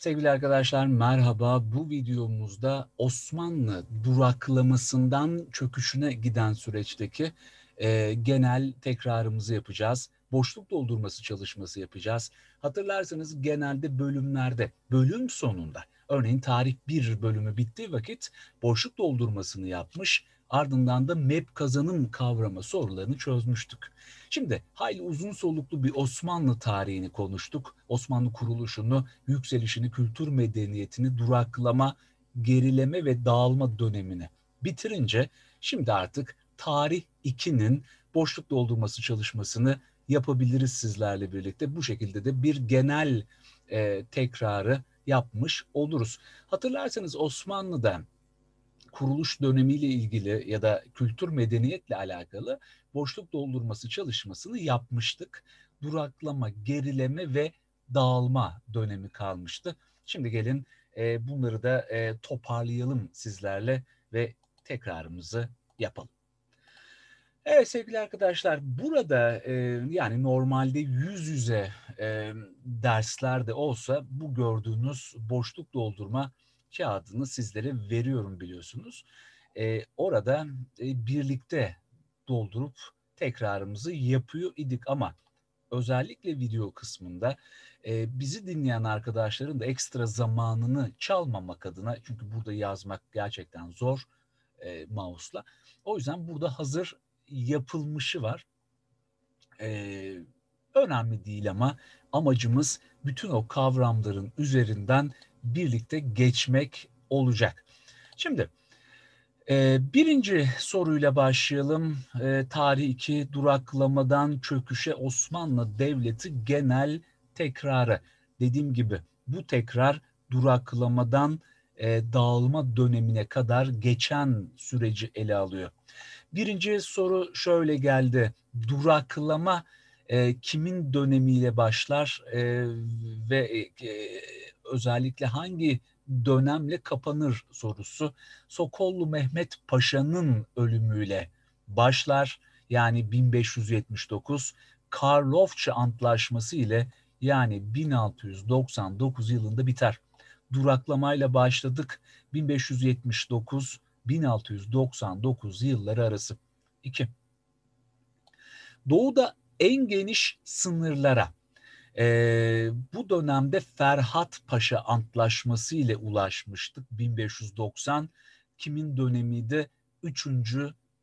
Sevgili arkadaşlar merhaba. Bu videomuzda Osmanlı duraklamasından çöküşüne giden süreçteki e, genel tekrarımızı yapacağız. Boşluk doldurması çalışması yapacağız. Hatırlarsanız genelde bölümlerde, bölüm sonunda örneğin tarih bir bölümü bittiği vakit boşluk doldurmasını yapmış Ardından da MEP kazanım kavrama sorularını çözmüştük. Şimdi hayli uzun soluklu bir Osmanlı tarihini konuştuk. Osmanlı kuruluşunu, yükselişini, kültür medeniyetini, duraklama, gerileme ve dağılma dönemini bitirince şimdi artık tarih 2'nin boşluk doldurması çalışmasını yapabiliriz sizlerle birlikte. Bu şekilde de bir genel e, tekrarı yapmış oluruz. Hatırlarsanız Osmanlı'da kuruluş dönemiyle ilgili ya da kültür medeniyetle alakalı boşluk doldurması çalışmasını yapmıştık. Duraklama, gerileme ve dağılma dönemi kalmıştı. Şimdi gelin e, bunları da e, toparlayalım sizlerle ve tekrarımızı yapalım. Evet sevgili arkadaşlar burada e, yani normalde yüz yüze e, derslerde olsa bu gördüğünüz boşluk doldurma kağıdını sizlere veriyorum biliyorsunuz. E, orada e, birlikte doldurup tekrarımızı yapıyor idik ama özellikle video kısmında e, bizi dinleyen arkadaşların da ekstra zamanını çalmamak adına çünkü burada yazmak gerçekten zor e, mouse'la. O yüzden burada hazır yapılmışı var. E, önemli değil ama amacımız bütün o kavramların üzerinden birlikte geçmek olacak. Şimdi e, birinci soruyla başlayalım. E, tarih 2 duraklamadan çöküşe Osmanlı Devleti genel tekrarı. Dediğim gibi bu tekrar duraklamadan e, dağılma dönemine kadar geçen süreci ele alıyor. Birinci soru şöyle geldi. Duraklama e, kimin dönemiyle başlar e, ve e, özellikle hangi dönemle kapanır sorusu Sokollu Mehmet Paşa'nın ölümüyle başlar. Yani 1579 Karlofça Antlaşması ile yani 1699 yılında biter. Duraklamayla başladık 1579 1699 yılları arası. 2. Doğuda en geniş sınırlara e, bu dönemde Ferhat Paşa Antlaşması ile ulaşmıştık 1590. Kimin dönemiydi? 3.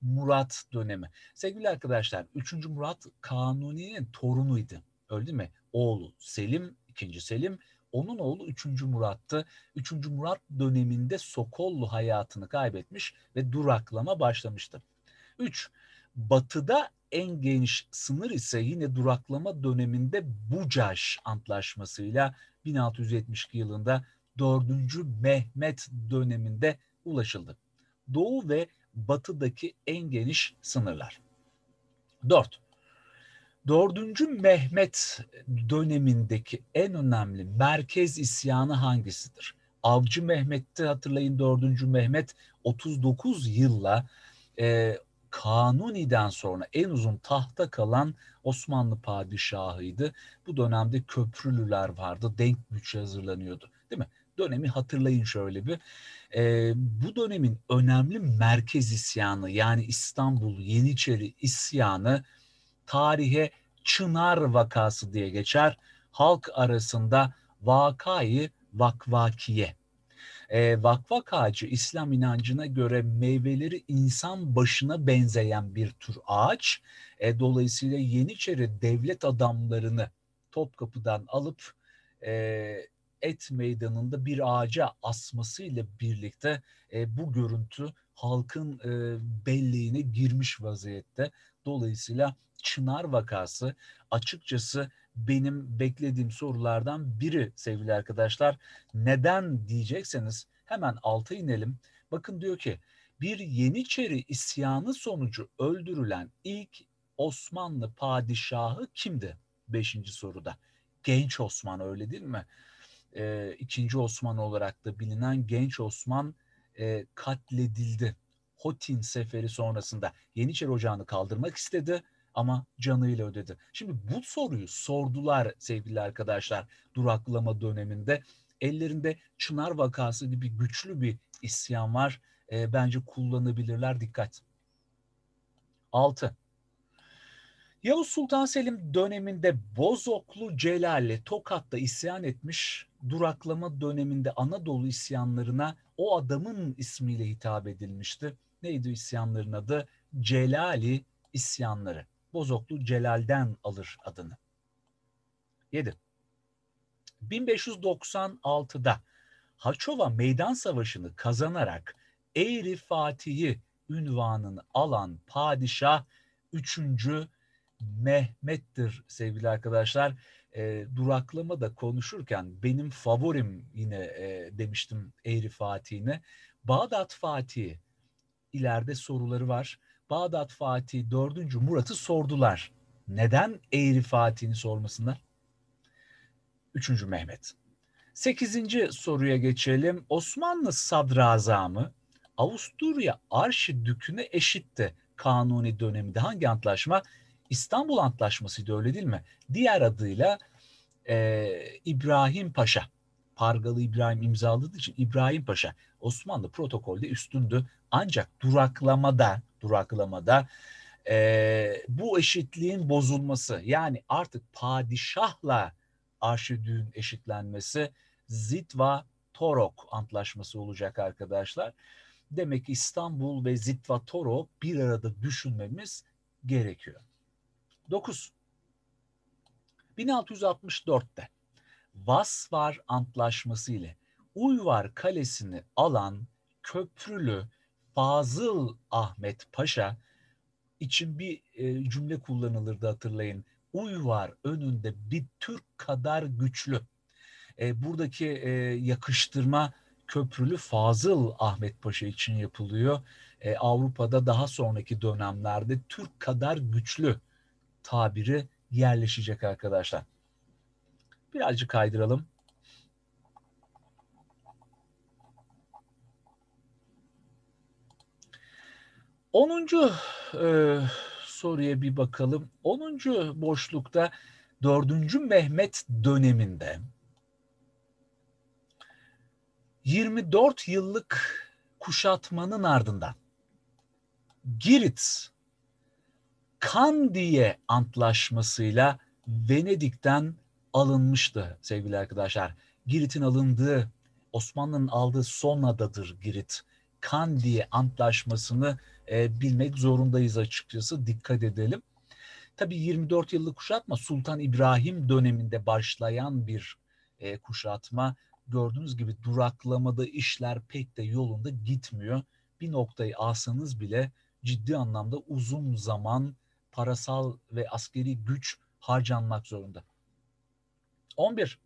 Murat dönemi. Sevgili arkadaşlar 3. Murat Kanuni'nin torunuydu. Öyle değil mi? Oğlu Selim, 2. Selim. Onun oğlu 3. Murat'tı. 3. Murat döneminde Sokollu hayatını kaybetmiş ve duraklama başlamıştı. 3. Batıda en geniş sınır ise yine duraklama döneminde Bucaş Antlaşması'yla 1672 yılında 4. Mehmet döneminde ulaşıldı. Doğu ve batıdaki en geniş sınırlar. 4. 4. Mehmet dönemindeki en önemli merkez isyanı hangisidir? Avcı Mehmet'ti hatırlayın 4. Mehmet 39 yılla Kanuni'den sonra en uzun tahta kalan Osmanlı padişahıydı. Bu dönemde köprülüler vardı. Denk bütçe hazırlanıyordu. Değil mi? Dönemi hatırlayın şöyle bir. E, bu dönemin önemli merkez isyanı yani İstanbul Yeniçeri isyanı tarihe Çınar vakası diye geçer. Halk arasında vakayı vakvakiye e, vakvak ağacı İslam inancına göre meyveleri insan başına benzeyen bir tür ağaç. E, dolayısıyla Yeniçeri devlet adamlarını Topkapı'dan alıp e, et meydanında bir ağaca asmasıyla birlikte e, bu görüntü halkın e, belleğine girmiş vaziyette. Dolayısıyla Çınar vakası açıkçası benim beklediğim sorulardan biri sevgili arkadaşlar. Neden diyecekseniz hemen alta inelim. Bakın diyor ki bir Yeniçeri isyanı sonucu öldürülen ilk Osmanlı padişahı kimdi? Beşinci soruda. Genç Osman öyle değil mi? Ee, ikinci Osman olarak da bilinen Genç Osman e, katledildi. Hotin seferi sonrasında Yeniçeri Ocağı'nı kaldırmak istedi ama canıyla ödedi. Şimdi bu soruyu sordular sevgili arkadaşlar duraklama döneminde. Ellerinde Çınar vakası gibi güçlü bir isyan var. E, bence kullanabilirler. Dikkat. 6. Yavuz Sultan Selim döneminde Bozoklu Celal'le Tokat'ta isyan etmiş, duraklama döneminde Anadolu isyanlarına o adamın ismiyle hitap edilmişti. Neydi isyanların adı? Celali isyanları. Bozoklu Celal'den alır adını. 7. 1596'da Haçova Meydan Savaşı'nı kazanarak Eğri Fatih'i ünvanını alan padişah 3. Mehmet'tir sevgili arkadaşlar. E, duraklama da konuşurken benim favorim yine e, demiştim Eğri Fatih'ine. Bağdat Fatih ileride soruları var. Bağdat Fatih 4. Murat'ı sordular. Neden Eğri Fatih'ini sormasınlar? 3. Mehmet. 8. soruya geçelim. Osmanlı sadrazamı Avusturya Arşidükü'ne eşitti kanuni döneminde. Hangi antlaşma? İstanbul Antlaşması'ydı öyle değil mi? Diğer adıyla e, İbrahim Paşa. Pargalı İbrahim imzaladığı için İbrahim Paşa Osmanlı protokolde üstündü. Ancak duraklamada duraklamada e, bu eşitliğin bozulması yani artık padişahla arşidüğün eşitlenmesi Zitva Torok antlaşması olacak arkadaşlar. Demek ki İstanbul ve Zitva Torok bir arada düşünmemiz gerekiyor. 9. 1664'te Vasvar Antlaşması ile Uyvar Kalesi'ni alan Köprülü Fazıl Ahmet Paşa için bir e, cümle kullanılırdı hatırlayın. Uyvar önünde bir Türk kadar güçlü. E, buradaki e, yakıştırma Köprülü Fazıl Ahmet Paşa için yapılıyor. Avrupa'da daha sonraki dönemlerde Türk kadar güçlü tabiri yerleşecek arkadaşlar. Birazcık kaydıralım. Onuncu e, soruya bir bakalım. Onuncu boşlukta dördüncü Mehmet döneminde 24 yıllık kuşatmanın ardından Girit Kandiye Antlaşması'yla Venedik'ten alınmıştı sevgili arkadaşlar. Girit'in alındığı, Osmanlı'nın aldığı son adadır Girit. Kandiye Antlaşması'nı e, bilmek zorundayız açıkçası. Dikkat edelim. Tabii 24 yıllık kuşatma Sultan İbrahim döneminde başlayan bir e, kuşatma. Gördüğünüz gibi duraklamada işler pek de yolunda gitmiyor. Bir noktayı alsanız bile ciddi anlamda uzun zaman parasal ve askeri güç harcanmak zorunda. 11.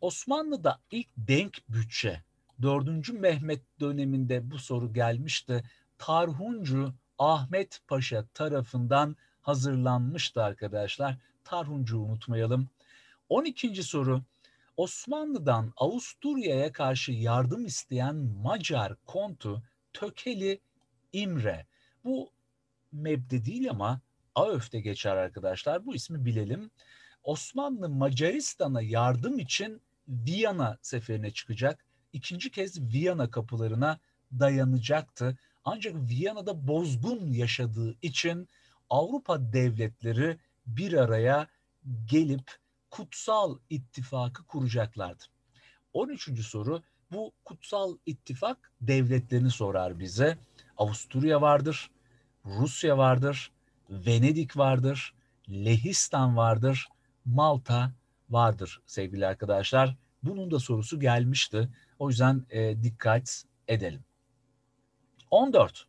Osmanlı'da ilk denk bütçe 4. Mehmet döneminde bu soru gelmişti. Tarhuncu Ahmet Paşa tarafından hazırlanmıştı arkadaşlar. Tarhuncu unutmayalım. 12. soru Osmanlı'dan Avusturya'ya karşı yardım isteyen Macar kontu Tökeli İmre. Bu Mebde değil ama AÖF'te geçer arkadaşlar. Bu ismi bilelim. Osmanlı Macaristan'a yardım için Viyana seferine çıkacak. İkinci kez Viyana kapılarına dayanacaktı. Ancak Viyana'da bozgun yaşadığı için Avrupa devletleri bir araya gelip kutsal ittifakı kuracaklardı. 13. soru bu kutsal ittifak devletlerini sorar bize. Avusturya vardır, Rusya vardır, Venedik vardır, Lehistan vardır, Malta vardır sevgili arkadaşlar. Bunun da sorusu gelmişti. O yüzden e, dikkat edelim. 14.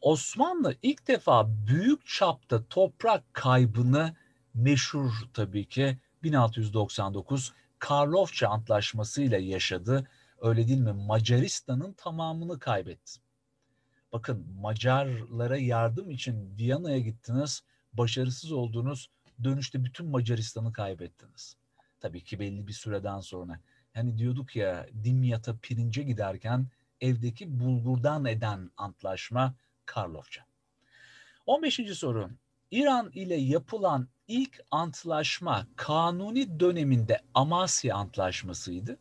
Osmanlı ilk defa büyük çapta toprak kaybını meşhur tabii ki 1699 Karlofça Antlaşması ile yaşadı. Öyle değil mi? Macaristan'ın tamamını kaybetti. Bakın Macarlara yardım için Viyana'ya gittiniz, başarısız oldunuz, dönüşte bütün Macaristan'ı kaybettiniz. Tabii ki belli bir süreden sonra. Hani diyorduk ya Dimyat'a pirince giderken evdeki bulgurdan eden antlaşma Karlofça. 15. soru. İran ile yapılan ilk antlaşma Kanuni döneminde Amasya Antlaşması'ydı.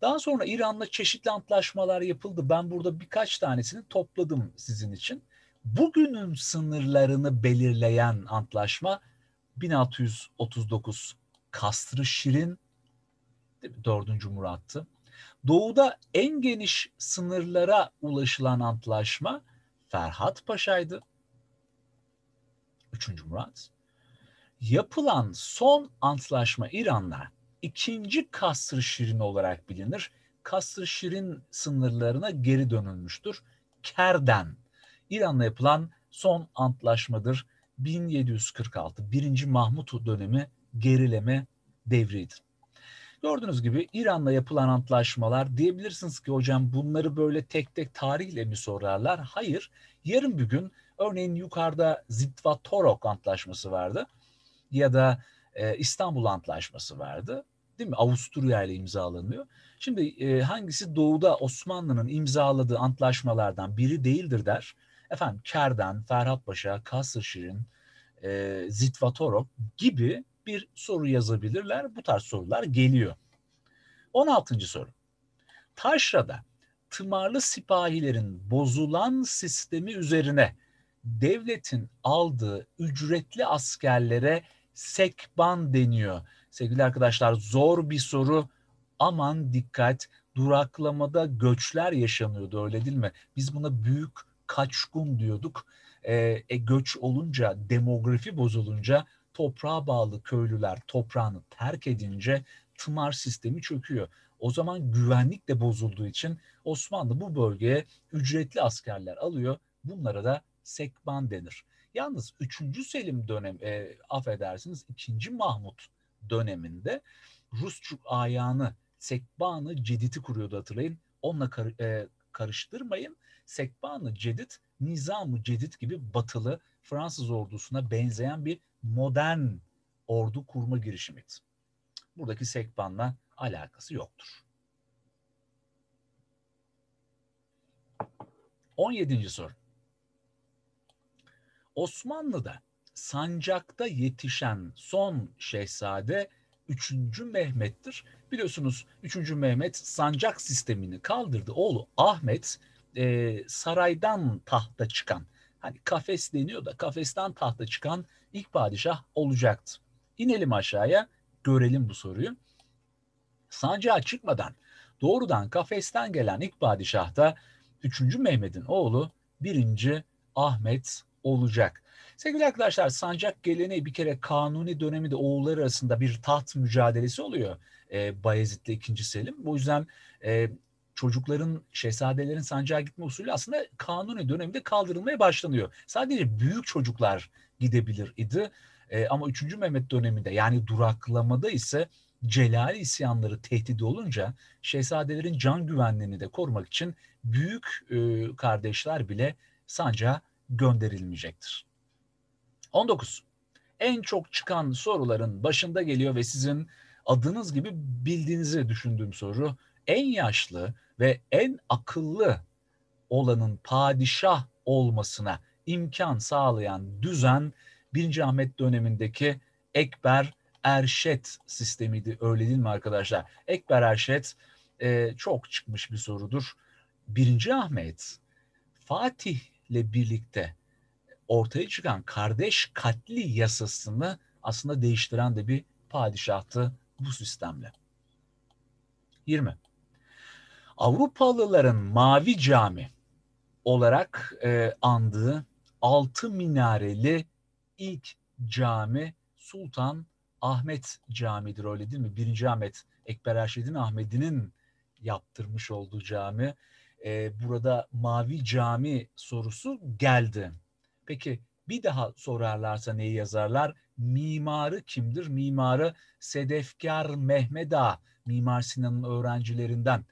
Daha sonra İran'la çeşitli antlaşmalar yapıldı. Ben burada birkaç tanesini topladım sizin için. Bugünün sınırlarını belirleyen antlaşma 1639 Kasr-ı Şirin 4. Murat'tı. Doğuda en geniş sınırlara ulaşılan antlaşma Ferhat Paşa'ydı. 3. Murat. Yapılan son antlaşma İran'la ikinci Kasr-ı Şirin olarak bilinir. Kasr-ı Şirin sınırlarına geri dönülmüştür. Kerden, İran'la yapılan son antlaşmadır. 1746, 1. Mahmut dönemi gerileme devriydi. Gördüğünüz gibi İran'la yapılan antlaşmalar diyebilirsiniz ki hocam bunları böyle tek tek tarihle mi sorarlar? Hayır. Yarın bir gün örneğin yukarıda Zitvatorok antlaşması vardı ya da e, İstanbul Antlaşması vardı. Değil mi? Avusturya ile imzalanıyor. Şimdi e, hangisi doğuda Osmanlı'nın imzaladığı antlaşmalardan biri değildir der. Efendim Kerden, Ferhat Paşa, Kasır Şirin, e, Zitvatorok gibi bir soru yazabilirler. Bu tarz sorular geliyor. 16. soru. Taşra'da tımarlı sipahilerin bozulan sistemi üzerine devletin aldığı ücretli askerlere sekban deniyor. Sevgili arkadaşlar zor bir soru. Aman dikkat duraklamada göçler yaşanıyordu öyle değil mi? Biz buna büyük kaçkun diyorduk. E, e, göç olunca, demografi bozulunca toprağa bağlı köylüler toprağını terk edince tımar sistemi çöküyor. O zaman güvenlik de bozulduğu için Osmanlı bu bölgeye ücretli askerler alıyor. Bunlara da sekban denir. Yalnız 3. Selim dönem, e, affedersiniz 2. Mahmut döneminde Rusçuk ayağını, Sekbanı Cedid'i kuruyordu hatırlayın. Onunla kar, e, karıştırmayın. Sekbanı Cedid, Nizam-ı Cedid gibi batılı Fransız ordusuna benzeyen bir modern ordu kurma girişimiydi. Buradaki Sekban'la alakası yoktur. 17. soru. Osmanlı'da sancakta yetişen son şehzade 3. Mehmet'tir. Biliyorsunuz 3. Mehmet sancak sistemini kaldırdı. Oğlu Ahmet e, saraydan tahta çıkan, hani kafes deniyor da kafesten tahta çıkan ilk padişah olacaktı. İnelim aşağıya görelim bu soruyu. Sancağa çıkmadan doğrudan kafesten gelen ilk padişah da 3. Mehmet'in oğlu 1. Ahmet olacak. Sevgili arkadaşlar sancak geleneği bir kere kanuni döneminde oğullar arasında bir taht mücadelesi oluyor e, Bayezid'le 2. Selim. Bu yüzden e, çocukların, şehzadelerin sancağa gitme usulü aslında kanuni döneminde kaldırılmaya başlanıyor. Sadece büyük çocuklar gidebilir idi. E, ama 3. Mehmet döneminde yani duraklamada ise Celali isyanları tehdidi olunca şehzadelerin can güvenliğini de korumak için büyük e, kardeşler bile sancağa gönderilmeyecektir. 19. En çok çıkan soruların başında geliyor ve sizin adınız gibi bildiğinizi düşündüğüm soru. En yaşlı ve en akıllı olanın padişah olmasına imkan sağlayan düzen 1. Ahmet dönemindeki Ekber Erşet sistemiydi. Öyle değil mi arkadaşlar? Ekber Erşet e, çok çıkmış bir sorudur. 1. Ahmet Fatih ile birlikte ortaya çıkan kardeş katli yasasını aslında değiştiren de bir padişahtı bu sistemle. 20. Avrupalıların mavi cami olarak e, andığı altı minareli ilk cami Sultan Ahmet Camii'dir öyle değil mi? Birinci Ahmet, Ekber Erşed'in Ahmet'inin yaptırmış olduğu cami. Ee, burada Mavi Cami sorusu geldi. Peki bir daha sorarlarsa neyi yazarlar? Mimarı kimdir? Mimarı Sedefkar Mehmet Ağa, Mimar Sinan'ın öğrencilerinden.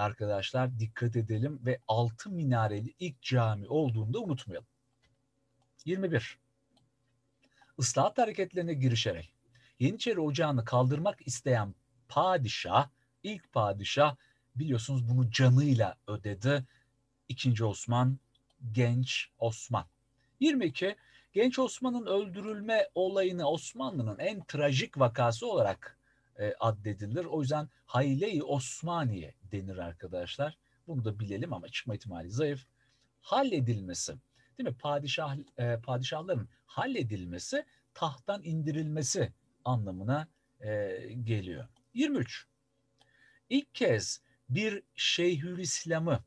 Arkadaşlar dikkat edelim ve altı minareli ilk cami olduğunu da unutmayalım. 21. Islahat hareketlerine girişerek Yeniçeri Ocağı'nı kaldırmak isteyen padişah, ilk padişah biliyorsunuz bunu canıyla ödedi. İkinci Osman, genç Osman. 22 Genç Osman'ın öldürülme olayını Osmanlı'nın en trajik vakası olarak e, addedilir. O yüzden Hayle-i Osmaniye denir arkadaşlar. Bunu da bilelim ama çıkma ihtimali zayıf. Halledilmesi, değil mi? Padişah e, padişahların halledilmesi, tahttan indirilmesi anlamına e, geliyor. 23. İlk kez bir Şeyhülislam'ı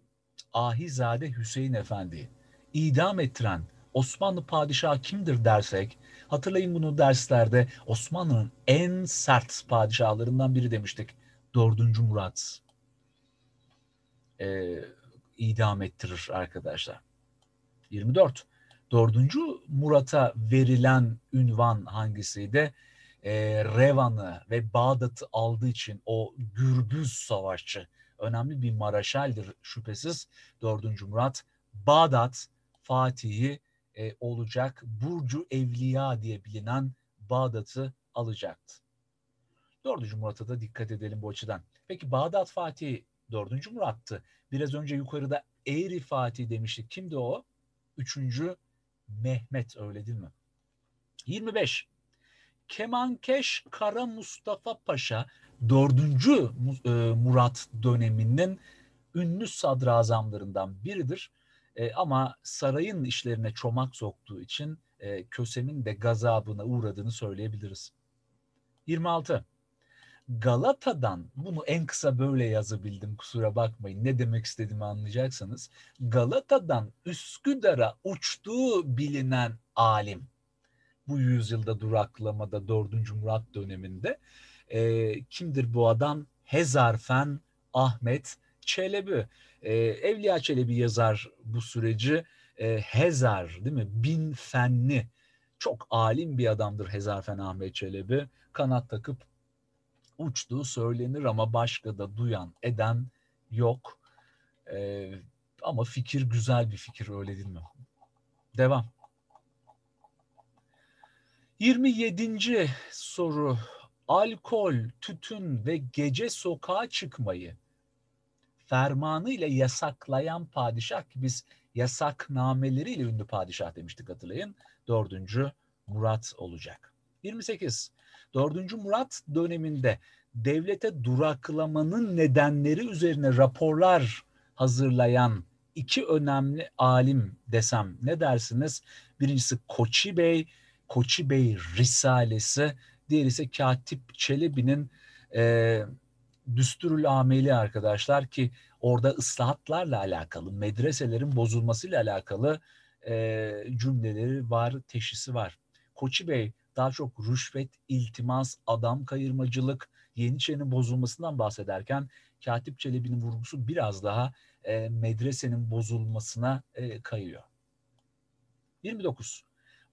Ahizade Hüseyin Efendi idam ettiren Osmanlı padişahı kimdir dersek, hatırlayın bunu derslerde Osmanlı'nın en sert padişahlarından biri demiştik. 4. Murat e, idam ettirir arkadaşlar. 24. 4. Murat'a verilen ünvan hangisiydi? E, Revan'ı ve Bağdat'ı aldığı için o gürbüz savaşçı önemli bir maraşaldir şüphesiz 4. Murat. Bağdat Fatih'i e, olacak Burcu Evliya diye bilinen Bağdat'ı alacaktı. 4. Murat'a da dikkat edelim bu açıdan. Peki Bağdat Fatih 4. Murat'tı. Biraz önce yukarıda Eğri Fatih demiştik. Kimdi o? 3. Mehmet öyle değil mi? 25. Kemankeş Kara Mustafa Paşa 4. E, Murat döneminin ünlü sadrazamlarından biridir. E, ama sarayın işlerine çomak soktuğu için e, Kösem'in de gazabına uğradığını söyleyebiliriz. 26. Galata'dan bunu en kısa böyle yazabildim kusura bakmayın ne demek istediğimi anlayacaksınız. Galata'dan Üsküdar'a uçtuğu bilinen alim bu yüzyılda duraklamada 4. Murat döneminde e, kimdir bu adam? Hezarfen Ahmet Çelebi. E, Evliya Çelebi yazar bu süreci. E, Hezar değil mi? Bin fenli. Çok alim bir adamdır Hezarfen Ahmet Çelebi. Kanat takıp uçtuğu söylenir ama başka da duyan eden yok. E, ama fikir güzel bir fikir öyle değil mi? Devam. 27. soru. Alkol, tütün ve gece sokağa çıkmayı fermanı ile yasaklayan padişah ki biz yasaknameleriyle ünlü padişah demiştik hatırlayın. Dördüncü Murat olacak. 28. Dördüncü Murat döneminde devlete duraklamanın nedenleri üzerine raporlar hazırlayan iki önemli alim desem ne dersiniz? Birincisi Koçi Bey, Koçi Bey Risalesi, diğeri ise Katip Çelebi'nin e, Düsturul Ameli arkadaşlar ki orada ıslahatlarla alakalı, medreselerin bozulmasıyla alakalı e, cümleleri var, teşhisi var. Koçi Bey daha çok rüşvet, iltimas, adam kayırmacılık, Yeniçeri'nin bozulmasından bahsederken Katip Çelebi'nin vurgusu biraz daha e, medresenin bozulmasına e, kayıyor. 29.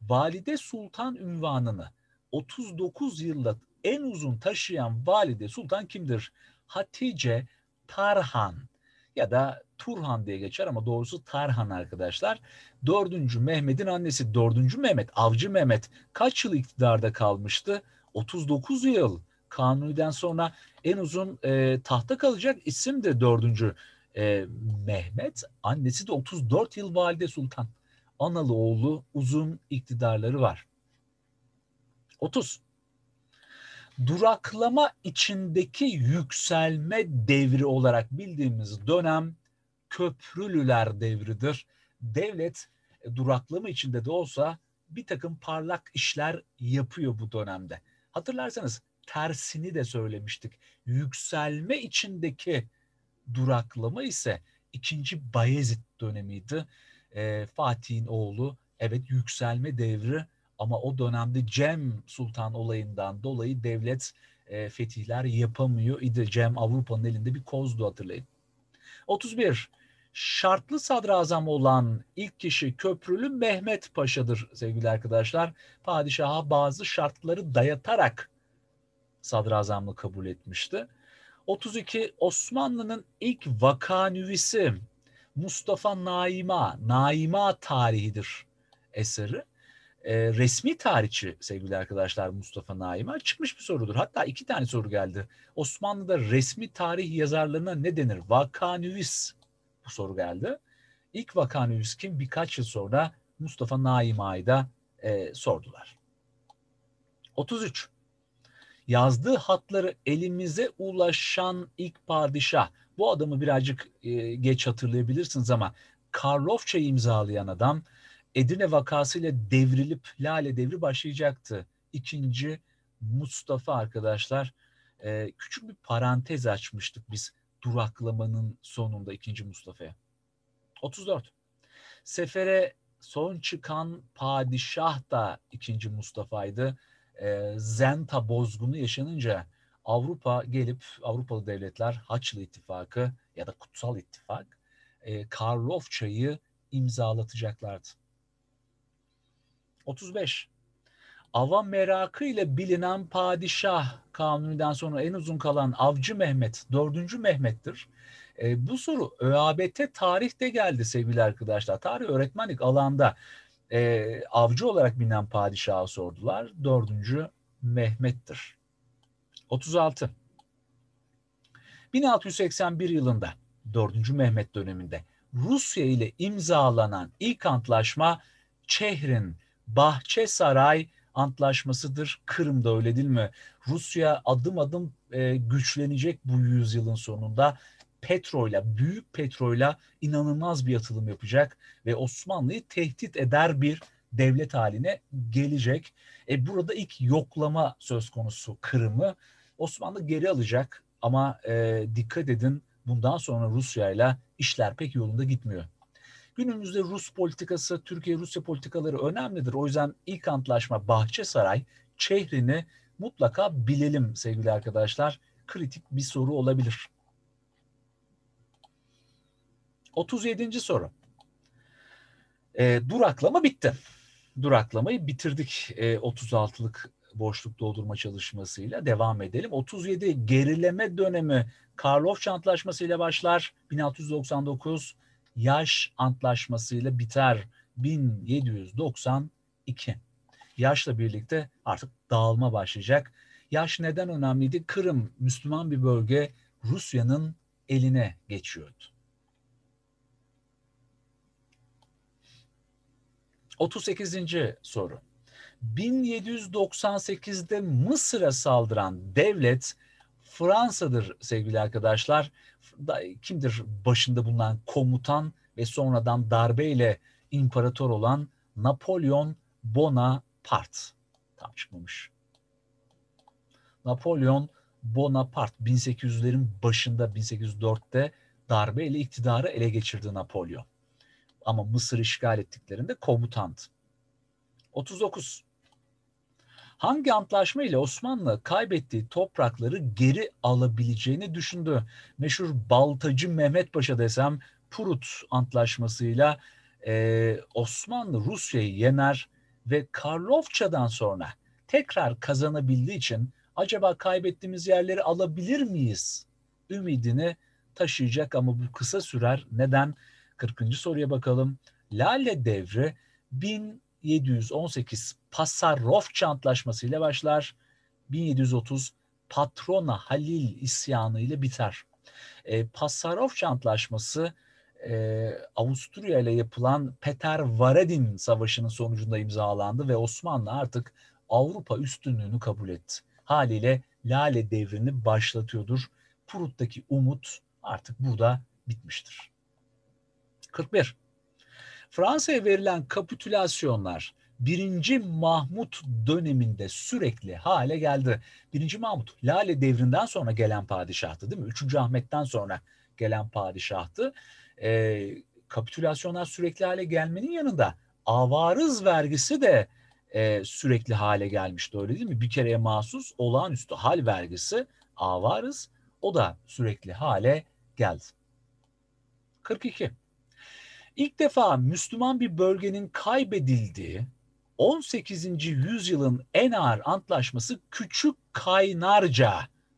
Valide Sultan ünvanını 39 yılda en uzun taşıyan valide sultan kimdir? Hatice Tarhan ya da Turhan diye geçer ama doğrusu Tarhan arkadaşlar. Dördüncü Mehmet'in annesi dördüncü Mehmet, Avcı Mehmet kaç yıl iktidarda kalmıştı? 39 yıl. Kanuni'den sonra en uzun e, tahta kalacak isim de dördüncü e, Mehmet. Annesi de 34 yıl valide sultan. Analı oğlu uzun iktidarları var. 30 duraklama içindeki yükselme devri olarak bildiğimiz dönem köprülüler devridir. Devlet e, duraklama içinde de olsa bir takım parlak işler yapıyor bu dönemde. Hatırlarsanız tersini de söylemiştik. Yükselme içindeki duraklama ise ikinci Bayezid dönemiydi. E, Fatih'in oğlu evet yükselme devri ama o dönemde Cem Sultan olayından dolayı devlet e, fetihler yapamıyor idi. Cem Avrupa'nın elinde bir kozdu hatırlayın. 31. Şartlı sadrazam olan ilk kişi Köprülü Mehmet Paşa'dır sevgili arkadaşlar. Padişaha bazı şartları dayatarak sadrazamlığı kabul etmişti. 32. Osmanlı'nın ilk vakanüvisi Mustafa Naima, Naima tarihidir eseri e, resmi tarihçi sevgili arkadaşlar Mustafa Naim'e çıkmış bir sorudur. Hatta iki tane soru geldi. Osmanlı'da resmi tarih yazarlarına ne denir? Vakanüvis bu soru geldi. İlk vakanüvis kim? Birkaç yıl sonra Mustafa Naim Ayda e, sordular. 33. Yazdığı hatları elimize ulaşan ilk padişah. Bu adamı birazcık e, geç hatırlayabilirsiniz ama Karlofça'yı imzalayan adam Edirne vakasıyla devrilip Lale devri başlayacaktı. İkinci Mustafa arkadaşlar e, küçük bir parantez açmıştık biz duraklamanın sonunda ikinci Mustafa'ya. 34. Sefere son çıkan padişah da ikinci Mustafa'ydı. E, Zenta bozgunu yaşanınca Avrupa gelip Avrupalı devletler Haçlı İttifakı ya da Kutsal İttifak e, Karlofça'yı imzalatacaklardı. 35. Ava merakı ile bilinen padişah kanuniden sonra en uzun kalan Avcı Mehmet, 4. Mehmet'tir. E, bu soru ÖABT tarihte geldi sevgili arkadaşlar. Tarih öğretmenlik alanda e, avcı olarak bilinen padişahı sordular. 4. Mehmet'tir. 36. 1681 yılında 4. Mehmet döneminde Rusya ile imzalanan ilk antlaşma Çehrin Bahçe Saray antlaşmasıdır. Kırım'da öyle değil mi? Rusya adım adım e, güçlenecek bu yüzyılın sonunda. Petroyla, büyük petroyla inanılmaz bir atılım yapacak ve Osmanlı'yı tehdit eder bir devlet haline gelecek. E burada ilk yoklama söz konusu Kırım'ı Osmanlı geri alacak ama e, dikkat edin bundan sonra Rusya ile işler pek yolunda gitmiyor. Günümüzde Rus politikası, Türkiye-Rusya politikaları önemlidir. O yüzden ilk antlaşma Bahçesaray, Çehrin'i mutlaka bilelim sevgili arkadaşlar. Kritik bir soru olabilir. 37. soru. E, duraklama bitti. Duraklamayı bitirdik e, 36'lık boşluk doldurma çalışmasıyla devam edelim. 37 gerileme dönemi Karlofça Antlaşması ile başlar. 1699 yaş antlaşmasıyla biter 1792. Yaşla birlikte artık dağılma başlayacak. Yaş neden önemliydi? Kırım Müslüman bir bölge Rusya'nın eline geçiyordu. 38. soru. 1798'de Mısır'a saldıran devlet Fransa'dır sevgili arkadaşlar. Kimdir başında bulunan komutan ve sonradan darbeyle imparator olan Napolyon Bonaparte. Tam çıkmamış. Napolyon Bonaparte 1800'lerin başında 1804'te darbeyle iktidarı ele geçirdi Napolyon. Ama Mısır işgal ettiklerinde komutant. 39 hangi antlaşma ile Osmanlı kaybettiği toprakları geri alabileceğini düşündü. Meşhur Baltacı Mehmet Paşa desem Prut antlaşmasıyla e, Osmanlı Rusya'yı yener ve Karlofça'dan sonra tekrar kazanabildiği için acaba kaybettiğimiz yerleri alabilir miyiz? Ümidini taşıyacak ama bu kısa sürer. Neden? 40. soruya bakalım. Lale devri 1000 1718 Pasarofça Antlaşması ile başlar. 1730 Patrona Halil isyanı ile biter. E, Pasarofça Antlaşması e, Avusturya ile yapılan Peter Varadin Savaşı'nın sonucunda imzalandı ve Osmanlı artık Avrupa üstünlüğünü kabul etti. Haliyle Lale devrini başlatıyordur. Prut'taki umut artık burada bitmiştir. 41. Fransa'ya verilen kapitülasyonlar birinci Mahmut döneminde sürekli hale geldi. Birinci Mahmut Lale devrinden sonra gelen padişahtı değil mi? Üçüncü Ahmet'ten sonra gelen padişahtı. E, kapitülasyonlar sürekli hale gelmenin yanında avarız vergisi de e, sürekli hale gelmişti öyle değil mi? Bir kereye mahsus olağanüstü hal vergisi avarız o da sürekli hale geldi. 42. İlk defa Müslüman bir bölgenin kaybedildiği 18. yüzyılın en ağır antlaşması Küçük Kaynarca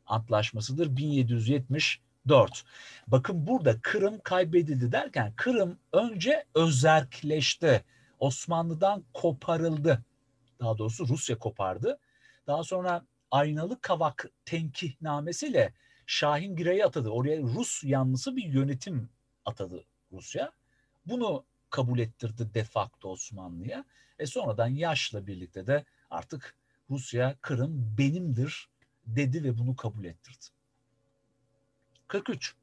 antlaşmasıdır 1774. Bakın burada Kırım kaybedildi derken Kırım önce özerkleşti. Osmanlı'dan koparıldı. Daha doğrusu Rusya kopardı. Daha sonra Aynalı Kavak tenkihnamesiyle Şahin atadı. Oraya Rus yanlısı bir yönetim atadı Rusya. Bunu kabul ettirdi de facto Osmanlı'ya. E sonradan yaşla birlikte de artık Rusya Kırım benimdir dedi ve bunu kabul ettirdi. 43.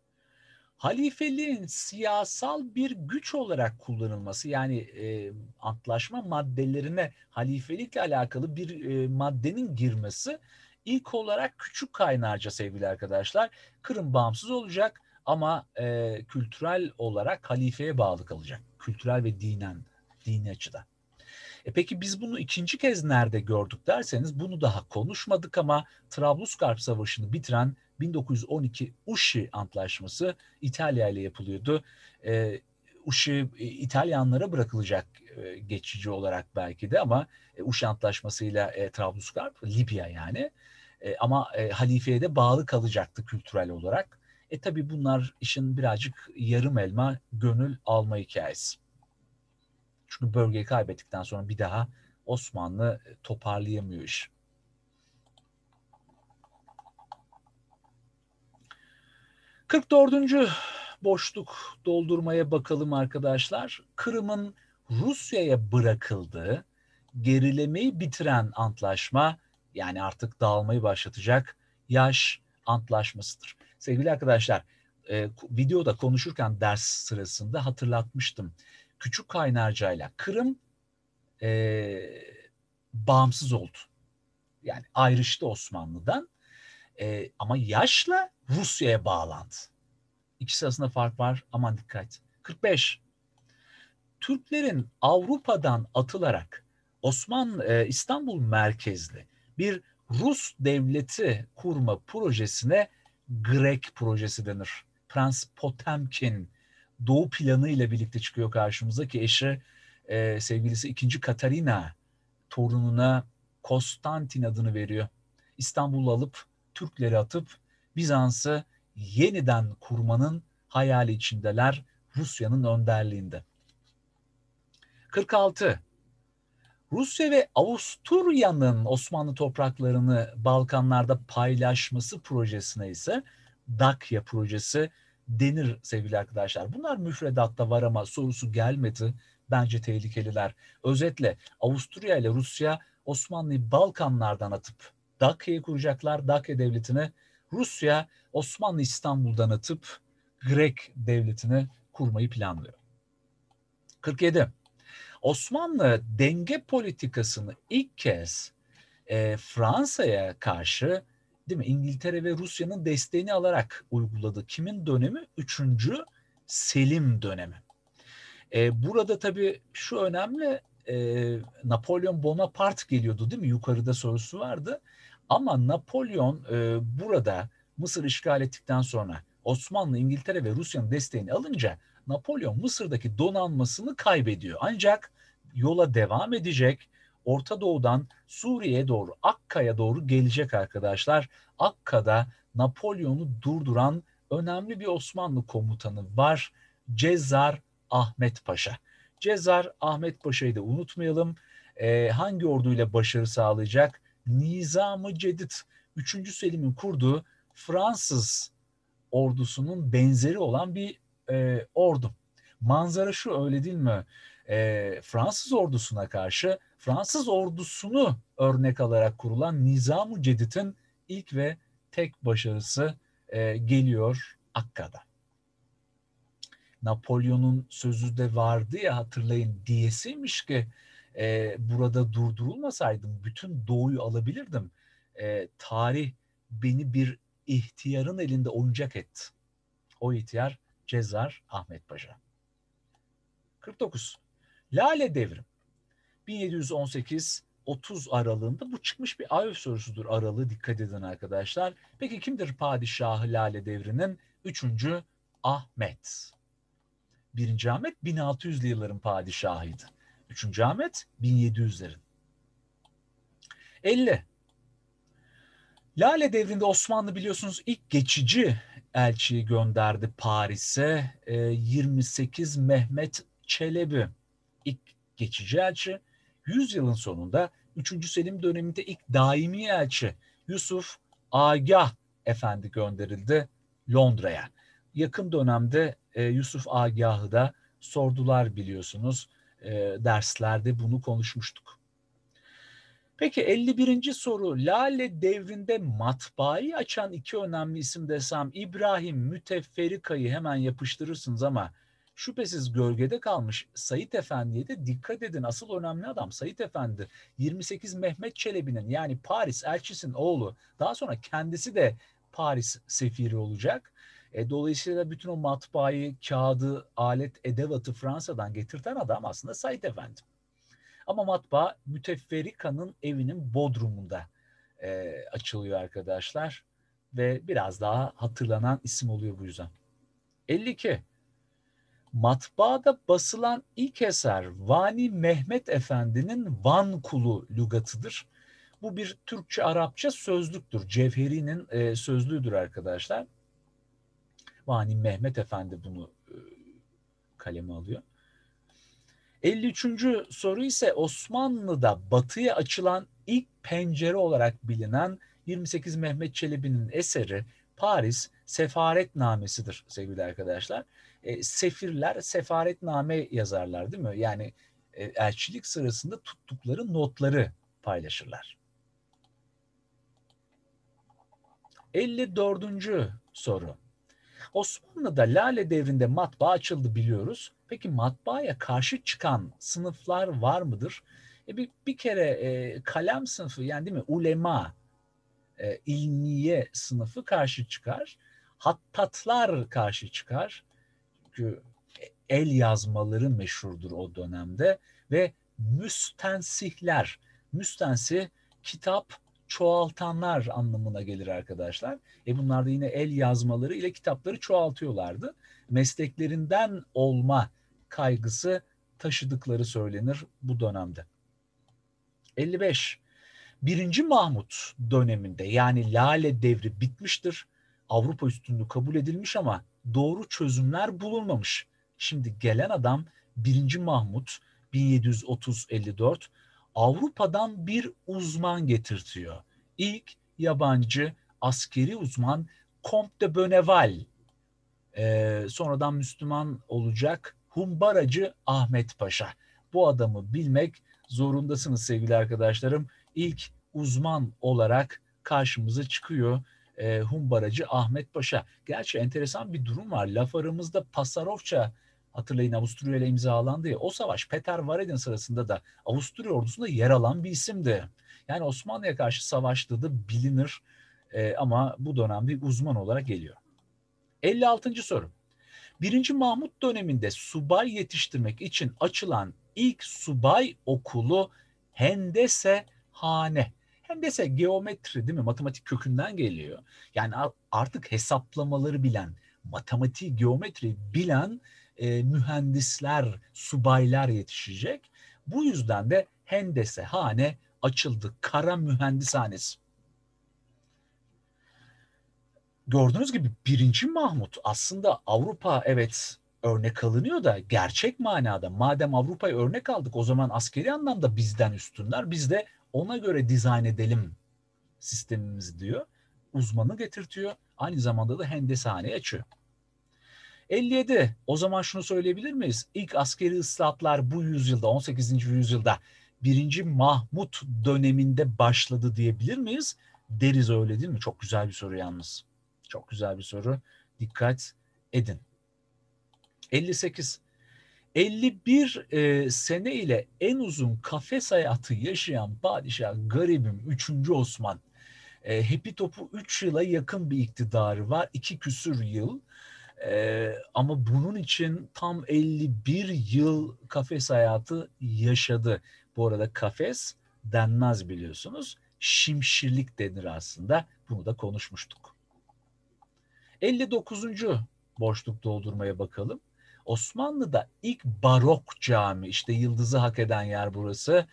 Halifeliğin siyasal bir güç olarak kullanılması yani e, antlaşma maddelerine halifelikle alakalı bir e, maddenin girmesi ilk olarak küçük kaynarca sevgili arkadaşlar. Kırım bağımsız olacak ama e, kültürel olarak halifeye bağlı kalacak. Kültürel ve dinen, dini açıdan. E peki biz bunu ikinci kez nerede gördük derseniz bunu daha konuşmadık ama Trablusgarp Savaşı'nı bitiren 1912 Uşi Antlaşması İtalya ile yapılıyordu. E, Uşi İtalyanlara bırakılacak e, geçici olarak belki de ama e, Uşi Antlaşması'yla e, Trablusgarp, Libya yani e, ama e, halifeye de bağlı kalacaktı kültürel olarak. E tabi bunlar işin birazcık yarım elma gönül alma hikayesi. Çünkü bölgeyi kaybettikten sonra bir daha Osmanlı e, toparlayamıyor iş. Kırk dördüncü boşluk doldurmaya bakalım arkadaşlar. Kırım'ın Rusya'ya bırakıldığı gerilemeyi bitiren antlaşma yani artık dağılmayı başlatacak yaş antlaşmasıdır. Sevgili arkadaşlar e, videoda konuşurken ders sırasında hatırlatmıştım. Küçük Kaynarca'yla Kırım e, bağımsız oldu. Yani ayrıştı Osmanlı'dan. E, ama yaşla Rusya'ya bağlandı. İkisi arasında fark var. Aman dikkat. 45. Türklerin Avrupa'dan atılarak Osman e, İstanbul merkezli bir Rus devleti kurma projesine Grek projesi denir. Prens Potemkin doğu planı ile birlikte çıkıyor karşımıza ki eşi e, sevgilisi 2. Katarina torununa Konstantin adını veriyor. İstanbul'u alıp Türkleri atıp Bizans'ı yeniden kurmanın hayali içindeler Rusya'nın önderliğinde. 46. Rusya ve Avusturya'nın Osmanlı topraklarını Balkanlarda paylaşması projesine ise Dakya projesi denir sevgili arkadaşlar. Bunlar müfredatta var ama sorusu gelmedi. Bence tehlikeliler. Özetle Avusturya ile Rusya Osmanlı'yı Balkanlardan atıp Dakya'yı kuracaklar. Dakya devletini Rusya Osmanlı İstanbul'dan atıp Grek devletini kurmayı planlıyor. 47. Osmanlı denge politikasını ilk kez e, Fransa'ya karşı değil mi İngiltere ve Rusya'nın desteğini alarak uyguladı. Kimin dönemi? Üçüncü Selim dönemi. E, burada tabii şu önemli e, Napolyon Bonaparte geliyordu değil mi? Yukarıda sorusu vardı. Ama Napolyon e, burada Mısır işgal ettikten sonra Osmanlı, İngiltere ve Rusya'nın desteğini alınca Napolyon Mısır'daki donanmasını kaybediyor. Ancak yola devam edecek. Orta Doğu'dan Suriye'ye doğru, Akka'ya doğru gelecek arkadaşlar. Akka'da Napolyon'u durduran önemli bir Osmanlı komutanı var. Cezar Ahmet Paşa. Cezar Ahmet Paşa'yı da unutmayalım. Ee, hangi orduyla başarı sağlayacak? Nizam-ı Cedid 3. Selim'in kurduğu Fransız ordusunun benzeri olan bir e, ordu. Manzara şu öyle değil mi? E, Fransız ordusuna karşı Fransız ordusunu örnek alarak kurulan Nizam-ı Cedid'in ilk ve tek başarısı e, geliyor Akka'da. Napolyon'un sözü de vardı ya hatırlayın diyesiymiş ki e, burada durdurulmasaydım bütün doğuyu alabilirdim. E, tarih beni bir ihtiyarın elinde oyuncak etti. O ihtiyar Cezar Ahmet Paşa. 49. Lale Devrim. 1718 30 aralığında bu çıkmış bir AÖF sorusudur aralığı dikkat edin arkadaşlar. Peki kimdir padişahı Lale Devri'nin? Üçüncü Ahmet. Birinci Ahmet 1600'lü yılların padişahıydı. Üçüncü Ahmet 1700'lerin. 50. Lale devrinde Osmanlı biliyorsunuz ilk geçici elçiyi gönderdi Paris'e. 28 ee, Mehmet Çelebi ilk geçici elçi. 100 yılın sonunda 3. Selim döneminde ilk daimi elçi Yusuf Agah Efendi gönderildi Londra'ya. Yakın dönemde e, Yusuf Agah'ı da sordular biliyorsunuz. E, derslerde bunu konuşmuştuk. Peki 51. soru. Lale devrinde matbaayı açan iki önemli isim desem İbrahim Mütefferika'yı hemen yapıştırırsınız ama şüphesiz gölgede kalmış Sayit Efendi'ye de dikkat edin. Asıl önemli adam Sayit Efendi 28 Mehmet Çelebi'nin yani Paris elçisinin oğlu. Daha sonra kendisi de Paris sefiri olacak. E, dolayısıyla bütün o matbaayı, kağıdı, alet, edevatı Fransa'dan getirten adam aslında Said Efendi. Ama matbaa Mütefferika'nın evinin bodrumunda e, açılıyor arkadaşlar. Ve biraz daha hatırlanan isim oluyor bu yüzden. 52. Matbaada basılan ilk eser Vani Mehmet Efendi'nin Van Kulu lügatıdır. Bu bir Türkçe-Arapça sözlüktür. Cevheri'nin e, sözlüğüdür arkadaşlar. Vani Mehmet Efendi bunu e, kaleme alıyor. 53. soru ise Osmanlı'da batıya açılan ilk pencere olarak bilinen 28 Mehmet Çelebi'nin eseri Paris Sefaretnamesidir sevgili arkadaşlar. E, sefirler sefaretname yazarlar değil mi? Yani e, elçilik sırasında tuttukları notları paylaşırlar. 54. soru. Osmanlı'da Lale devrinde matbaa açıldı biliyoruz. Peki matbaaya karşı çıkan sınıflar var mıdır? E bir, bir kere e, kalem sınıfı yani değil mi ulema, e, ilmiye sınıfı karşı çıkar. Hattatlar karşı çıkar. Çünkü el yazmaları meşhurdur o dönemde ve müstensihler. Müstensih kitap çoğaltanlar anlamına gelir arkadaşlar. E bunlar da yine el yazmaları ile kitapları çoğaltıyorlardı. Mesleklerinden olma kaygısı taşıdıkları söylenir bu dönemde. 55. Birinci Mahmut döneminde yani Lale devri bitmiştir. Avrupa üstünlüğü kabul edilmiş ama doğru çözümler bulunmamış. Şimdi gelen adam 1. Mahmut 1730-54 Avrupa'dan bir uzman getirtiyor. İlk yabancı askeri uzman Comte de Bonneval. Ee, sonradan Müslüman olacak Humbaracı Ahmet Paşa. Bu adamı bilmek zorundasınız sevgili arkadaşlarım. İlk uzman olarak karşımıza çıkıyor e, Humbaracı Ahmet Paşa. Gerçi enteresan bir durum var. Laf aramızda Pasarofça hatırlayın Avusturya ile imzalandı ya o savaş Peter Vareden sırasında da Avusturya ordusunda yer alan bir isimdi. Yani Osmanlı'ya karşı savaştığı da bilinir e, ama bu dönemde bir uzman olarak geliyor. 56. soru. 1. Mahmut döneminde subay yetiştirmek için açılan ilk subay okulu Hendese Hane. Hendese geometri değil mi? Matematik kökünden geliyor. Yani artık hesaplamaları bilen, matematik, geometri bilen e, mühendisler, subaylar yetişecek. Bu yüzden de Hendese Hane açıldı. Kara Mühendishanesi. Gördüğünüz gibi birinci Mahmut aslında Avrupa evet örnek alınıyor da gerçek manada madem Avrupa'yı örnek aldık o zaman askeri anlamda bizden üstünler biz de ona göre dizayn edelim sistemimizi diyor. Uzmanı getirtiyor. Aynı zamanda da hendeshaneyi açıyor. 57. O zaman şunu söyleyebilir miyiz? İlk askeri ıslahatlar bu yüzyılda 18. yüzyılda 1. Mahmut döneminde başladı diyebilir miyiz? Deriz öyle değil mi? Çok güzel bir soru yalnız. Çok güzel bir soru. Dikkat edin. 58. 51 e, sene ile en uzun kafes hayatı yaşayan padişah garibim 3. Osman. E, Hepi topu 3 yıla yakın bir iktidarı var. 2 küsür yıl. E, ama bunun için tam 51 yıl kafes hayatı yaşadı. Bu arada kafes denmez biliyorsunuz. Şimşirlik denir aslında. Bunu da konuşmuştuk. 59. boşluk doldurmaya bakalım. Osmanlı'da ilk barok cami işte yıldızı hak eden yer burası.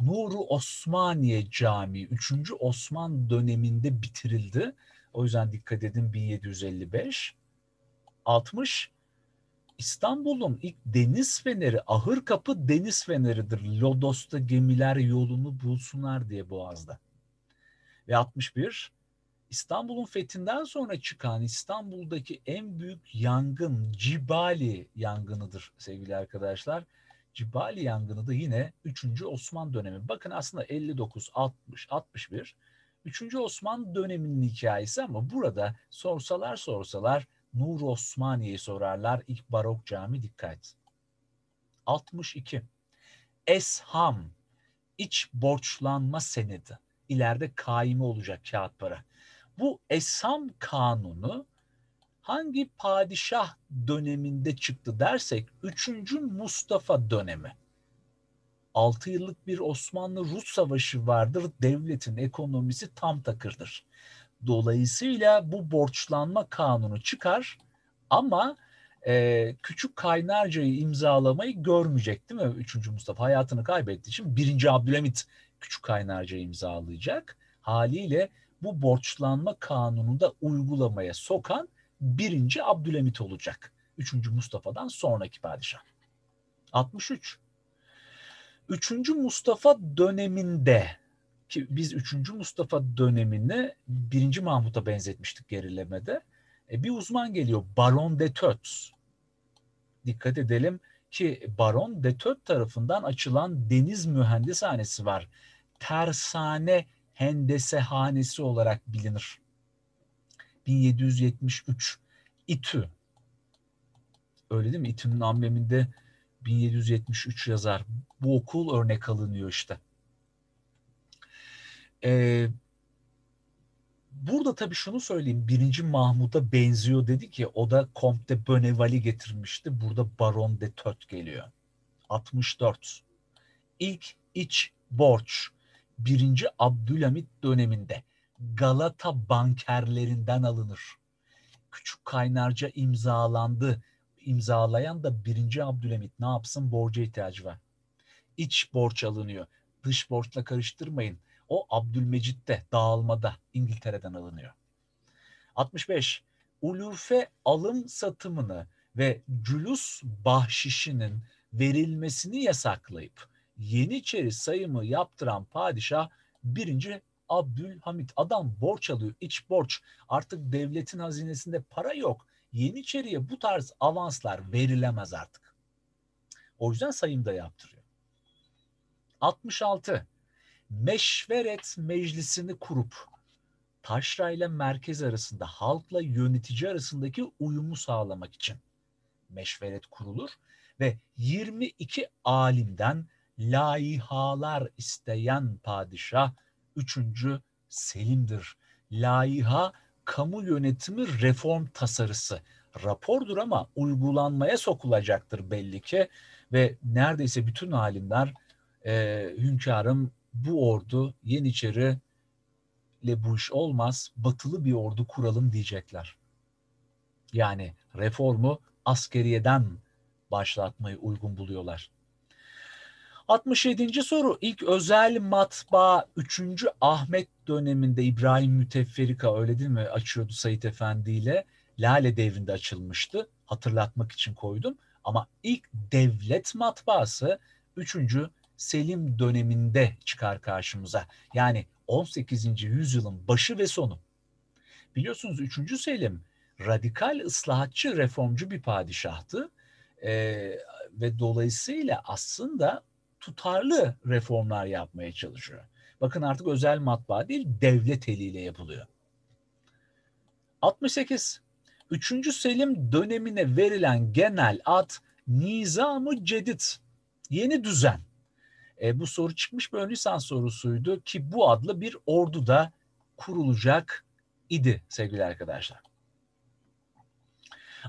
Nuru Osmaniye Camii 3. Osman döneminde bitirildi. O yüzden dikkat edin 1755. 60 İstanbul'un ilk deniz feneri Ahır Kapı Deniz Feneri'dir. Lodos'ta gemiler yolunu bulsunlar diye Boğaz'da. Ve 61 İstanbul'un fethinden sonra çıkan İstanbul'daki en büyük yangın Cibali yangınıdır sevgili arkadaşlar. Cibali yangını da yine 3. Osman dönemi. Bakın aslında 59, 60, 61 3. Osman döneminin hikayesi ama burada sorsalar sorsalar Nur Osmaniye'yi sorarlar. İlk barok cami dikkat. 62. Esham iç borçlanma senedi. İleride kaimi olacak kağıt para. Bu Esham kanunu hangi padişah döneminde çıktı dersek 3. Mustafa dönemi. 6 yıllık bir Osmanlı-Rus savaşı vardır. Devletin ekonomisi tam takırdır. Dolayısıyla bu borçlanma kanunu çıkar ama e, Küçük Kaynarca'yı imzalamayı görmeyecek değil mi? 3. Mustafa hayatını kaybettiği için 1. Abdülhamit Küçük Kaynarca'yı imzalayacak. Haliyle bu borçlanma kanununu da uygulamaya sokan 1. Abdülhamit olacak. 3. Mustafa'dan sonraki padişah. 63. 3. Mustafa döneminde ki biz 3. Mustafa dönemini 1. Mahmut'a benzetmiştik gerilemede. E, bir uzman geliyor Baron de Tötz. Dikkat edelim ki Baron de Tötz tarafından açılan deniz mühendishanesi var. Tersane Hendesehanesi olarak bilinir. 1773 İTÜ. Öyle değil mi? İTÜ'nün ambleminde 1773 yazar. Bu okul örnek alınıyor işte. Ee, burada tabii şunu söyleyeyim. Birinci Mahmud'a benziyor dedi ki o da Comte de Bonneval'i getirmişti. Burada Baron de Tött geliyor. 64. İlk iç borç birinci Abdülhamit döneminde Galata bankerlerinden alınır. Küçük kaynarca imzalandı imzalayan da birinci Abdülhamit ne yapsın borca ihtiyacı var. İç borç alınıyor. Dış borçla karıştırmayın. O Abdülmecit'te dağılmada İngiltere'den alınıyor. 65. Ulufe alım satımını ve cülus bahşişinin verilmesini yasaklayıp Yeniçeri sayımı yaptıran padişah birinci Abdülhamit. Adam borç alıyor, iç borç. Artık devletin hazinesinde para yok. Yeniçeri'ye bu tarz avanslar verilemez artık. O yüzden sayımda yaptırıyor. 66. Meşveret meclisini kurup taşra ile merkez arasında halkla yönetici arasındaki uyumu sağlamak için meşveret kurulur ve 22 alimden laihalar isteyen padişah 3. Selim'dir. Laiha kamu yönetimi reform tasarısı rapordur ama uygulanmaya sokulacaktır belli ki ve neredeyse bütün alimler e, hünkârım bu ordu Yeniçeri ile bu iş olmaz batılı bir ordu kuralım diyecekler. Yani reformu askeriyeden başlatmayı uygun buluyorlar. 67. soru ilk özel matbaa 3. Ahmet döneminde İbrahim Mütefferika öyle değil mi açıyordu Sait Efendi ile Lale devrinde açılmıştı hatırlatmak için koydum ama ilk devlet matbaası 3. Selim döneminde çıkar karşımıza yani 18. yüzyılın başı ve sonu. Biliyorsunuz 3. Selim radikal ıslahatçı reformcu bir padişahtı ee, ve dolayısıyla aslında tutarlı reformlar yapmaya çalışıyor. Bakın artık özel matbaa değil devlet eliyle yapılıyor. 68. 3. Selim dönemine verilen genel ad Nizam-ı Cedid. Yeni düzen. E, bu soru çıkmış bir ön lisans sorusuydu ki bu adlı bir ordu da kurulacak idi sevgili arkadaşlar.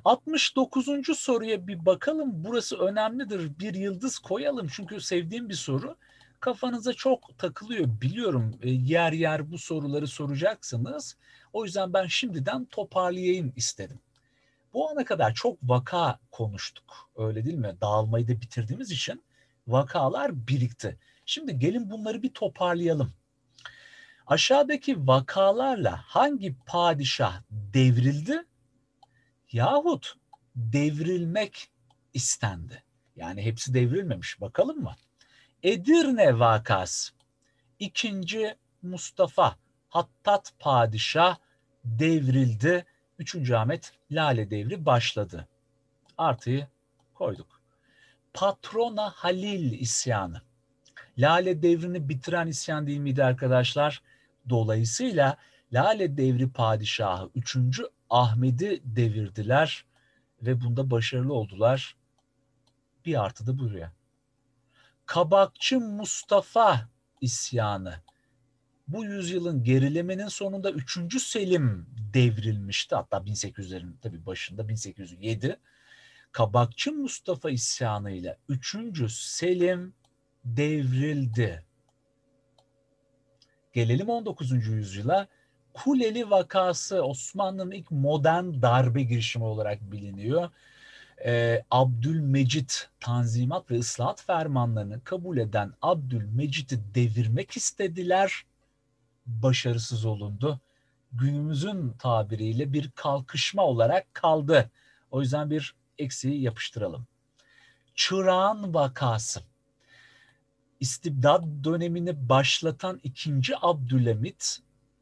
69. soruya bir bakalım. Burası önemlidir. Bir yıldız koyalım çünkü sevdiğim bir soru. Kafanıza çok takılıyor biliyorum. E, yer yer bu soruları soracaksınız. O yüzden ben şimdiden toparlayayım istedim. Bu ana kadar çok vaka konuştuk. Öyle değil mi? Dağılmayı da bitirdiğimiz için vakalar birikti. Şimdi gelin bunları bir toparlayalım. Aşağıdaki vakalarla hangi padişah devrildi yahut devrilmek istendi. Yani hepsi devrilmemiş. Bakalım mı? Edirne vakası. İkinci Mustafa Hattat Padişah devrildi. 3. Ahmet Lale Devri başladı. Artıyı koyduk. Patrona Halil isyanı. Lale devrini bitiren isyan değil miydi arkadaşlar? Dolayısıyla Lale devri padişahı 3. Ahmet'i devirdiler ve bunda başarılı oldular. Bir artı da buraya. Kabakçı Mustafa isyanı. Bu yüzyılın gerilemenin sonunda 3. Selim devrilmişti. Hatta 1800'lerin tabii başında 1807. Kabakçı Mustafa isyanıyla 3. Selim devrildi. Gelelim 19. yüzyıla. Kuleli vakası Osmanlı'nın ilk modern darbe girişimi olarak biliniyor. Ee, Abdülmecit tanzimat ve ıslahat fermanlarını kabul eden Abdülmecit'i devirmek istediler. Başarısız olundu. Günümüzün tabiriyle bir kalkışma olarak kaldı. O yüzden bir eksiği yapıştıralım. Çırağan vakası istibdat dönemini başlatan 2. Abdülhamit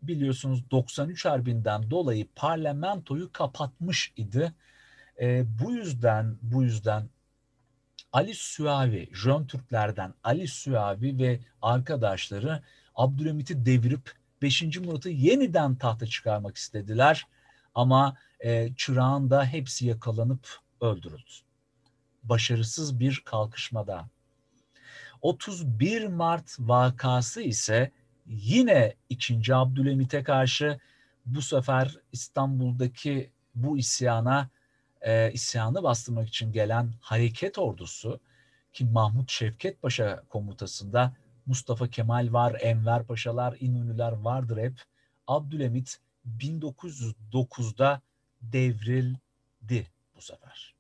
biliyorsunuz 93 Harbi'nden dolayı parlamentoyu kapatmış idi. E, bu yüzden bu yüzden Ali Süavi, Jön Türklerden Ali Süavi ve arkadaşları Abdülhamit'i devirip 5. Murat'ı yeniden tahta çıkarmak istediler. Ama e, çırağın hepsi yakalanıp öldürüldü. Başarısız bir kalkışmada. 31 Mart vakası ise yine 2. Abdülhamit'e karşı bu sefer İstanbul'daki bu isyana e, isyanı bastırmak için gelen hareket ordusu ki Mahmut Şevket Paşa komutasında Mustafa Kemal var, Enver Paşalar, İnönüler vardır hep. Abdülhamit 1909'da devrildi bu sefer.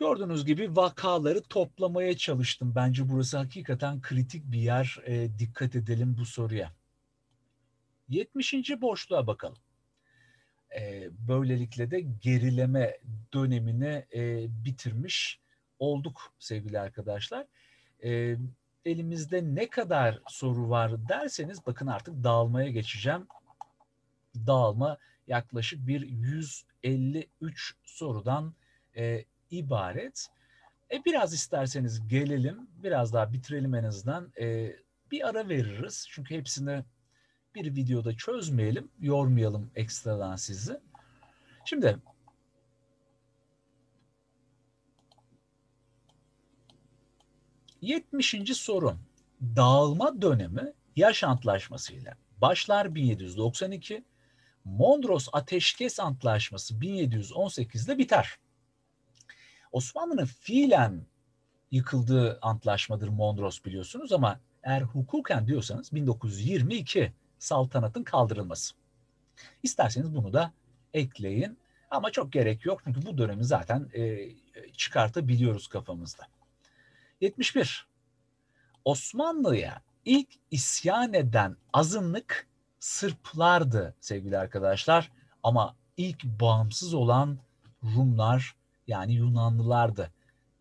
Gördüğünüz gibi vakaları toplamaya çalıştım. Bence burası hakikaten kritik bir yer. E, dikkat edelim bu soruya. 70. boşluğa bakalım. E, böylelikle de gerileme dönemini e, bitirmiş olduk sevgili arkadaşlar. E, elimizde ne kadar soru var derseniz bakın artık dağılmaya geçeceğim. Dağılma yaklaşık bir 153 sorudan e, ibaret. E biraz isterseniz gelelim, biraz daha bitirelim en azından. E, bir ara veririz çünkü hepsini bir videoda çözmeyelim, yormayalım ekstradan sizi. Şimdi Yetmişinci soru. Dağılma dönemi yaş antlaşmasıyla başlar 1792, Mondros Ateşkes Antlaşması 1718'de biter. Osmanlı'nın fiilen yıkıldığı antlaşmadır Mondros biliyorsunuz ama eğer hukuken diyorsanız 1922 saltanatın kaldırılması. İsterseniz bunu da ekleyin ama çok gerek yok çünkü bu dönemi zaten e, çıkartabiliyoruz kafamızda. 71. Osmanlı'ya ilk isyan eden azınlık Sırplardı sevgili arkadaşlar ama ilk bağımsız olan Rumlar yani Yunanlılardı.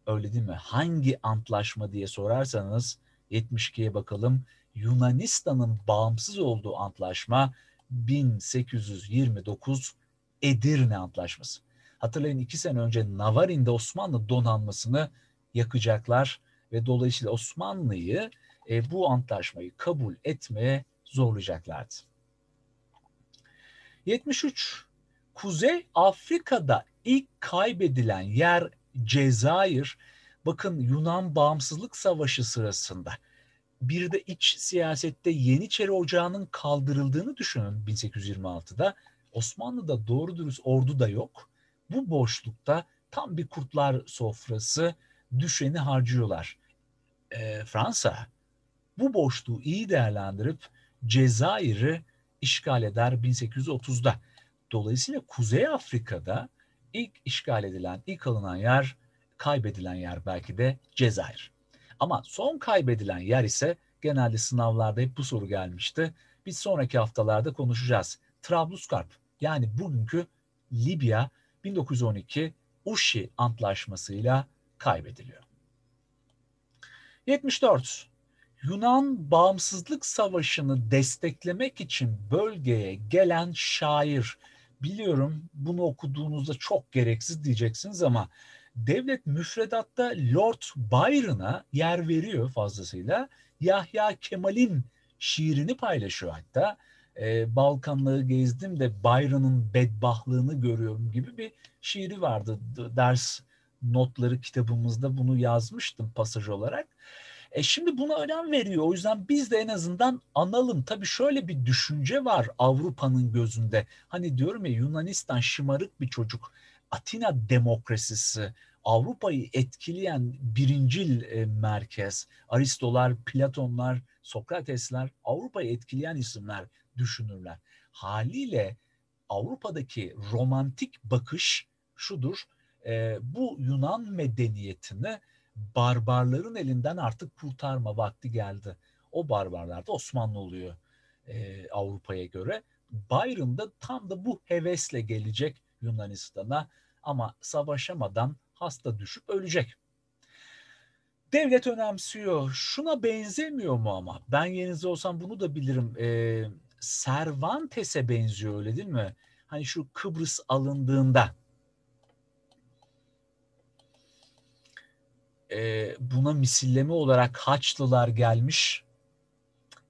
Öyle değil mi? Hangi antlaşma diye sorarsanız 72'ye bakalım. Yunanistan'ın bağımsız olduğu antlaşma 1829 Edirne Antlaşması. Hatırlayın iki sene önce Navarin'de Osmanlı donanmasını yakacaklar ve dolayısıyla Osmanlı'yı e, bu antlaşmayı kabul etmeye zorlayacaklardı. 73. Kuzey Afrika'da ilk kaybedilen yer Cezayir. Bakın Yunan Bağımsızlık Savaşı sırasında bir de iç siyasette Yeniçeri Ocağı'nın kaldırıldığını düşünün 1826'da. Osmanlı'da doğru dürüst ordu da yok. Bu boşlukta tam bir kurtlar sofrası düşeni harcıyorlar. E, Fransa bu boşluğu iyi değerlendirip Cezayir'i işgal eder 1830'da. Dolayısıyla Kuzey Afrika'da ilk işgal edilen, ilk alınan yer, kaybedilen yer belki de Cezayir. Ama son kaybedilen yer ise genelde sınavlarda hep bu soru gelmişti. Biz sonraki haftalarda konuşacağız. Trablusgarp yani bugünkü Libya 1912 Uşi Antlaşması'yla kaybediliyor. 74. Yunan bağımsızlık savaşını desteklemek için bölgeye gelen şair. Biliyorum bunu okuduğunuzda çok gereksiz diyeceksiniz ama devlet müfredatta Lord Byron'a yer veriyor fazlasıyla. Yahya Kemal'in şiirini paylaşıyor hatta. Ee, Balkanları gezdim de Byron'ın bedbahlığını görüyorum gibi bir şiiri vardı. Ders notları kitabımızda bunu yazmıştım pasaj olarak. E şimdi buna önem veriyor. O yüzden biz de en azından analım. Tabii şöyle bir düşünce var Avrupa'nın gözünde. Hani diyorum ya Yunanistan şımarık bir çocuk. Atina demokrasisi, Avrupa'yı etkileyen birincil e, merkez, Aristolar, Platonlar, Sokratesler, Avrupa'yı etkileyen isimler, düşünürler. Haliyle Avrupa'daki romantik bakış şudur, e, bu Yunan medeniyetini barbarların elinden artık kurtarma vakti geldi. O barbarlar da Osmanlı oluyor e, Avrupa'ya göre. Byron da tam da bu hevesle gelecek Yunanistan'a ama savaşamadan hasta düşüp ölecek. Devlet önemsiyor. Şuna benzemiyor mu ama? Ben yerinizde olsam bunu da bilirim. Ee, Cervantes'e benziyor öyle değil mi? Hani şu Kıbrıs alındığında e, buna misilleme olarak Haçlılar gelmiş.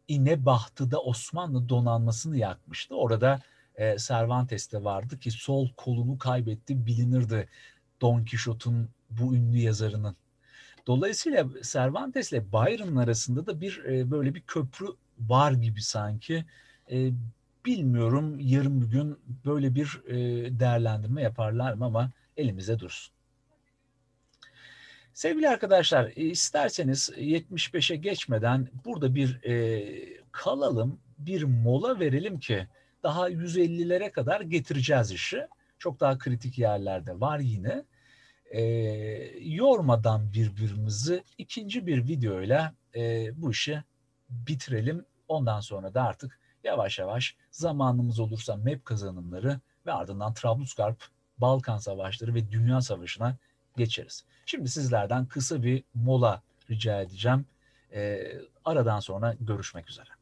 İnebahtı'da Osmanlı donanmasını yakmıştı. Orada e, Cervantes de vardı ki sol kolunu kaybetti bilinirdi Don Quixote'un bu ünlü yazarının. Dolayısıyla Cervantes ile Byron arasında da bir e, böyle bir köprü var gibi sanki. E, bilmiyorum yarın bir gün böyle bir e, değerlendirme yaparlar mı ama elimize dursun. Sevgili arkadaşlar e, isterseniz 75'e geçmeden burada bir e, kalalım, bir mola verelim ki daha 150'lere kadar getireceğiz işi. Çok daha kritik yerlerde var yine. E, yormadan birbirimizi ikinci bir videoyla e, bu işi bitirelim. Ondan sonra da artık yavaş yavaş zamanımız olursa map kazanımları ve ardından Trablusgarp, Balkan Savaşları ve Dünya Savaşı'na geçeriz. Şimdi sizlerden kısa bir mola rica edeceğim. E, aradan sonra görüşmek üzere.